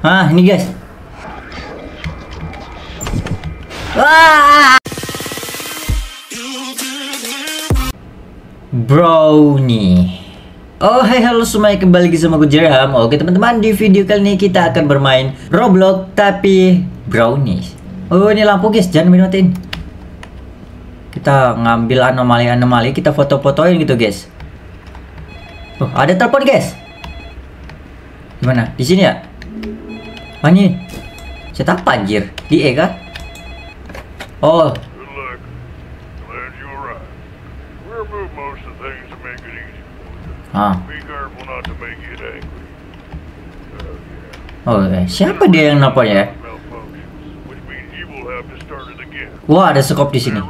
Ah, ini guys. Wah! Brownie. Oh hai halo semuanya. Kembali lagi sama gue Jerham. Oke teman-teman di video kali ini kita akan bermain Roblox tapi brownie Oh ini lampu guys. Jangan minutin Kita ngambil anomali-anomali kita foto-fotoin gitu guys. Oh ada telepon guys. Gimana? Di sini ya Mana apa anjir di E Oh ah. Oh eh, siapa dia yang nelpon ya. Wah ada skop di sini.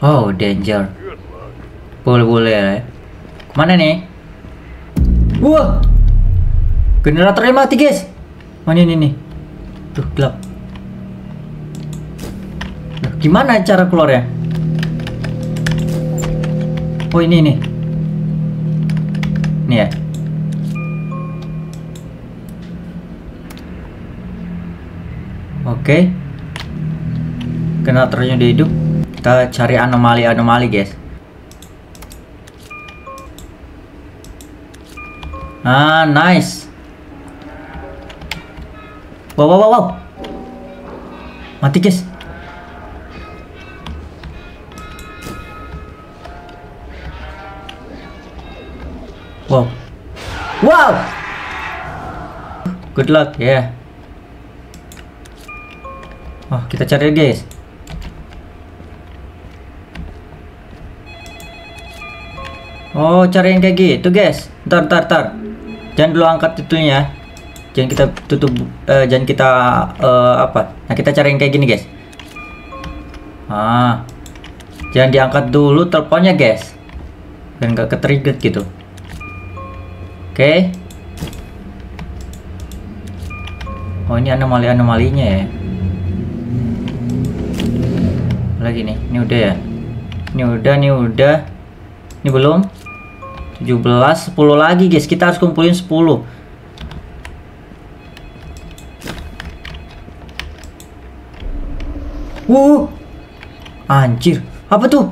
Oh danger Good luck. Boleh boleh ya. Mana nih? Wah. Generatornya mati, guys. Mana ini nih? Tuh, gelap. Loh, gimana cara keluarnya? Oh, ini nih. Nih ya. Oke. Generatornya udah hidup. Kita cari anomali-anomali, guys. Ah, nice. Wow, wow, wow, wow. Mati, guys. Wow. Wow. Good luck, ya. Yeah. Oh, kita cari guys. Oh, cari yang kayak gitu, guys. Ntar, ntar, ntar. Jangan dulu angkat itunya. Jangan kita tutup, eh, jangan kita eh, apa? Nah, kita cari yang kayak gini, guys. Ah, jangan diangkat dulu teleponnya, guys. Biar nggak ke-trigger gitu. Oke. Oh, ini anomali-anomalinya ya. Lagi nih, ini udah ya. Ini udah, ini udah. Ini belum. 17, 10 lagi guys. Kita harus kumpulin 10. Wuh. Anjir. Apa tuh?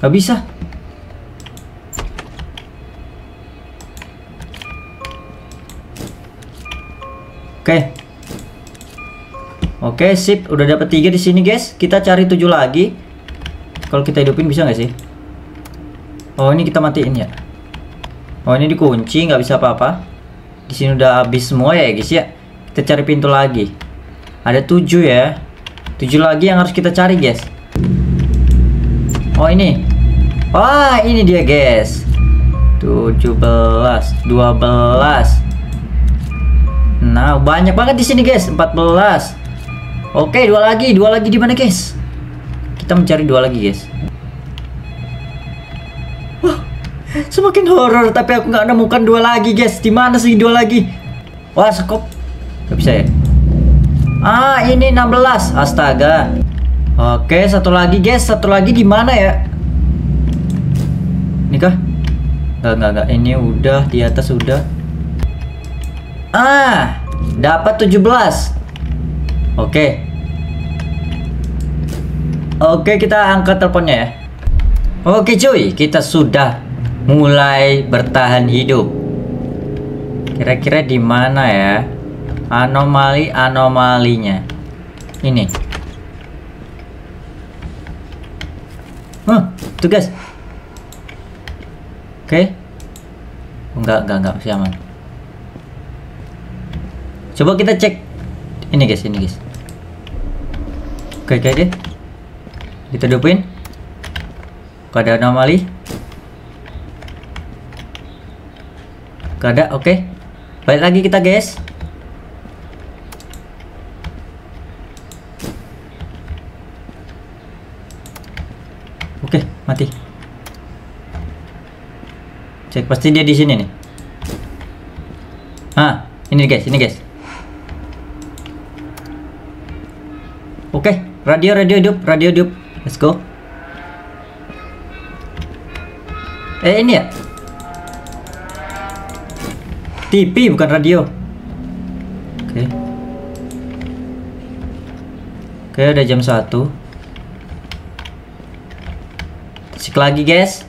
Gak bisa. Oke. Oke, sip. Udah dapat tiga di sini, guys. Kita cari tujuh lagi. Kalau kita hidupin bisa nggak sih? Oh, ini kita matiin ya. Oh, ini dikunci, nggak bisa apa-apa. Di sini udah habis semua ya, guys ya. Kita cari pintu lagi. Ada tujuh ya. Tujuh lagi yang harus kita cari, guys. Oh, ini. Wah, ini dia, guys. 17, 12. Nah, banyak banget di sini, guys. 14. Oke, dua lagi. Dua lagi di mana, guys? Kita mencari dua lagi, guys. Wah, semakin horor, tapi aku nggak nemukan dua lagi, guys. Di mana sih dua lagi? Wah, skop. Gak bisa ya? Ah, ini 16. Astaga. Oke, satu lagi, guys. Satu lagi di mana ya? Ini kah? Enggak, enggak, enggak. Ini udah di atas udah. Ah, dapat 17. Oke. Oke, kita angkat teleponnya ya. Oke, cuy, kita sudah mulai bertahan hidup. Kira-kira di mana ya? Anomali-anomalinya. Ini. Huh, tuh guys. Oke. Enggak, enggak, enggak, masih aman. Coba kita cek ini guys, ini guys. Oke, oke, oke. Kita hidupin. Gak ada anomali. Gak ada, oke. Balik lagi kita guys. Oke, mati. Cek pasti dia di sini nih. Ah, ini guys, ini guys. Oke, radio radio hidup, radio hidup. Let's go. Eh ini ya? TV bukan radio. Oke. Oke, udah jam 1. Lagi, guys.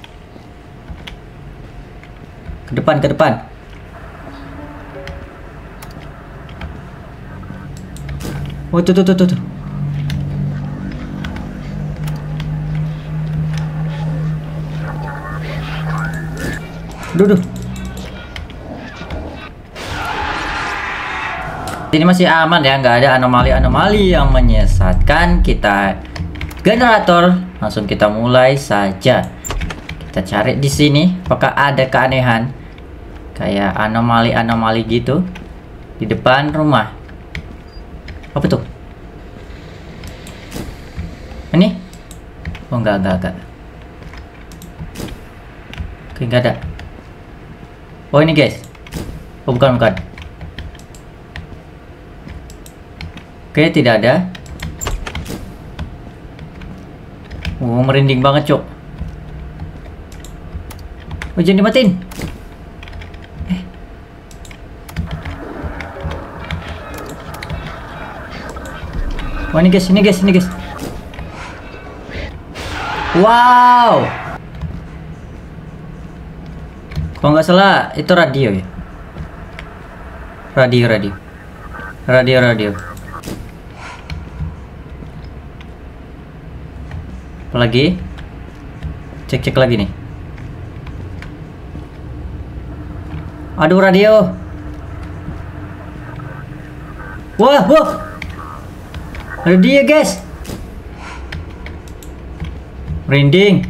Ke depan, ke depan. Oh, tuh, tuh, tuh, tuh. tuh. Ini masih aman ya, nggak ada anomali-anomali yang menyesatkan kita. Generator, langsung kita mulai saja. Kita cari di sini, apakah ada keanehan kayak anomali-anomali gitu di depan rumah. Apa tuh? Ini? Oh enggak, enggak, enggak. Oke, enggak ada. Oh ini guys. Oh bukan, bukan. Oke, tidak ada. Oh, merinding banget, Cok. Oh, jangan dimatiin. Eh. Oh, ini guys, ini guys, ini guys. Wow. Kalau nggak salah itu radio ya. Radio, radio. Radio, radio. Apalagi? Cek-cek lagi nih. Aduh radio. Wah, wah. Radio guys. Merinding.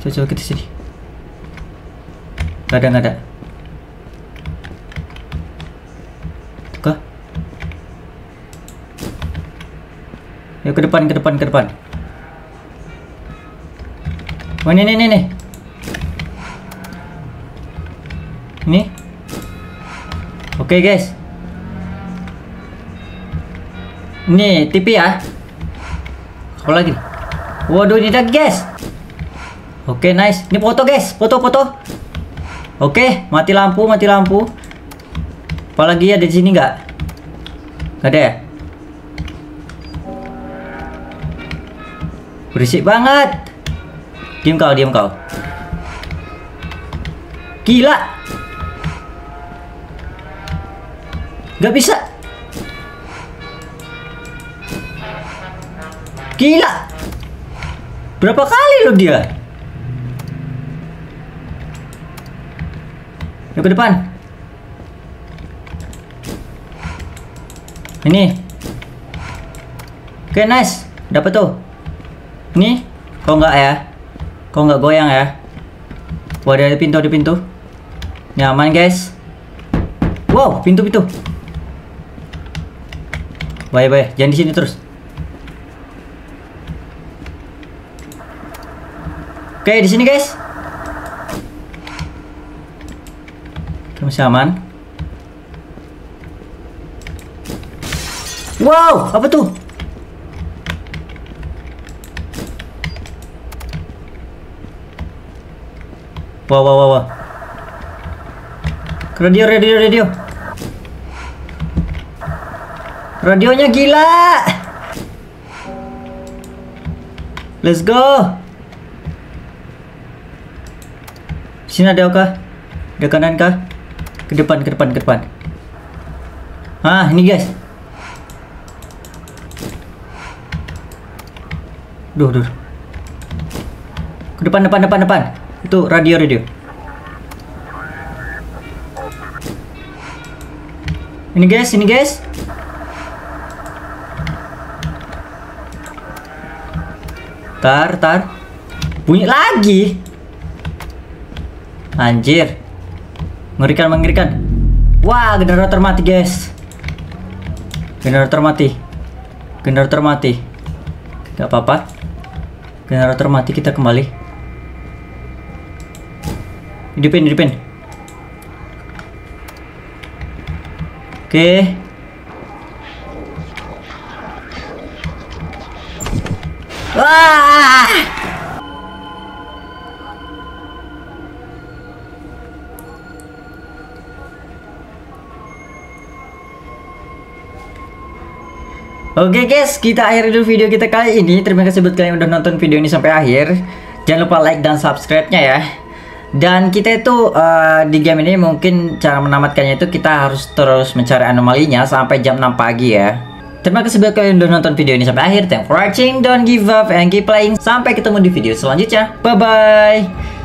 Coba coba kita sini. Gak ada, gak ada. Ke depan, ke depan, ke depan. Oh ini, ini, ini, ini. Ini. Oke guys. Ini TV ya. Apa lagi? Waduh ini lagi guys. Oke nice. Ini foto guys. Foto, foto. Oke, mati lampu, mati lampu. Apalagi ada di sini nggak? Nggak ada ya? Berisik banget. Diam kau, diam kau. Gila. Gak bisa. Gila. Berapa kali lo dia? Yuk ke depan. Ini. Oke, nice. Dapat tuh. Ini. Kok nggak ya? Kok nggak goyang ya? Wah, ada pintu, ada pintu. Nyaman, guys. Wow, pintu-pintu. Bye, bye. Jangan di sini terus. Oke, di sini, guys. Kita masih aman. Wow, apa tuh? Wow, wow, wow, wow. Radio, radio, radio. Radionya gila. Let's go. Sini ada kah? Ada kanan kah? Ke depan, ke depan, ke depan. Ah, ini guys. Duh, duh. Ke depan, depan, depan, depan. Itu radio, radio. Ini guys, ini guys. Tar, tar. Bunyi lagi. Anjir. Mengerikan, mengerikan. Wah, generator mati, guys. Generator mati. Generator mati. Gak apa-apa. Generator mati, kita kembali hidupin hidupin oke okay. Oke okay guys, kita akhiri dulu video kita kali ini. Terima kasih buat kalian yang udah nonton video ini sampai akhir. Jangan lupa like dan subscribe-nya ya. Dan kita itu uh, di game ini mungkin cara menamatkannya itu kita harus terus mencari anomalinya sampai jam 6 pagi ya. Terima kasih buat kalian udah nonton video ini sampai akhir. Thanks for watching. Don't give up and keep playing. Sampai ketemu di video selanjutnya. Bye bye.